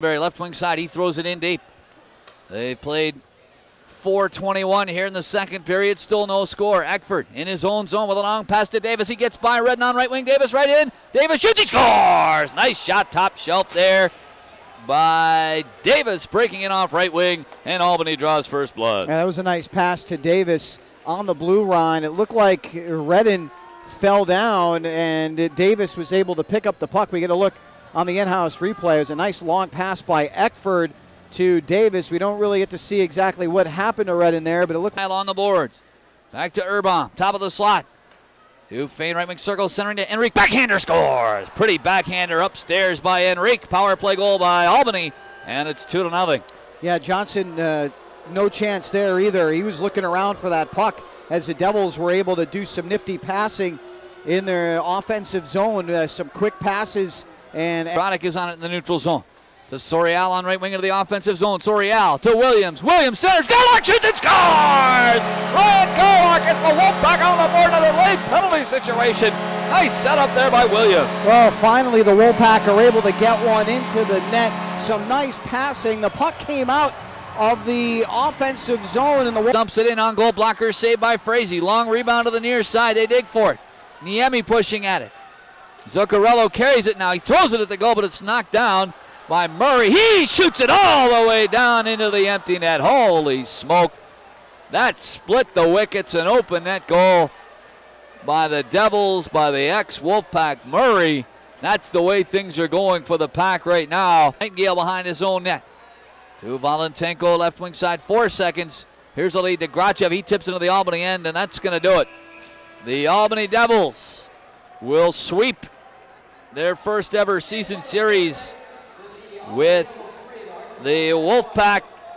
Barry left wing side, he throws it in deep. They've played 421 here in the second period. Still no score. Eckford in his own zone with a long pass to Davis. He gets by Redden on right wing. Davis right in. Davis shoots. He scores. Nice shot, top shelf there by Davis, breaking it off right wing, and Albany draws first blood. Yeah, that was a nice pass to Davis on the blue line. It looked like Redden fell down, and Davis was able to pick up the puck. We get a look on the in-house replay. It was a nice long pass by Eckford to Davis. We don't really get to see exactly what happened to Redden there, but it looked on the boards. Back to Urbom, top of the slot. To Fayne right wing circle, centering to Henrique. Backhander scores. Pretty backhander upstairs by Henrique. Power play goal by Albany, and it's two to nothing. Yeah, Johnson, uh, no chance there either. He was looking around for that puck as the Devils were able to do some nifty passing in their offensive zone. Uh, some quick passes and Broddick is on it in the neutral zone. To Soryal on right wing into the offensive zone. Soryal to Williams. Williams centers. Garlock shoots and scores! Ryan Garlock gets the Wolfpack on the board. Another late penalty situation. Nice setup there by Williams. Well, finally the Wolfpack are able to get one into the net. Some nice passing. The puck came out of the offensive zone and the Wolf dumps it in on goal blocker saved by Frazee. Long rebound to the near side. They dig for it. Niemi pushing at it. Zuccarello carries it now. He throws it at the goal, but it's knocked down by Murray. He shoots it all the way down into the empty net. Holy smoke. That split the wickets and open net goal by the Devils, by the ex Wolfpack Murray. That's the way things are going for the pack right now. Nightingale behind his own net. To Valentenko, left wing side, four seconds. Here's a lead to Grachev. He tips into the Albany end, and that's going to do it. The Albany Devils will sweep their first ever season series with the Wolfpack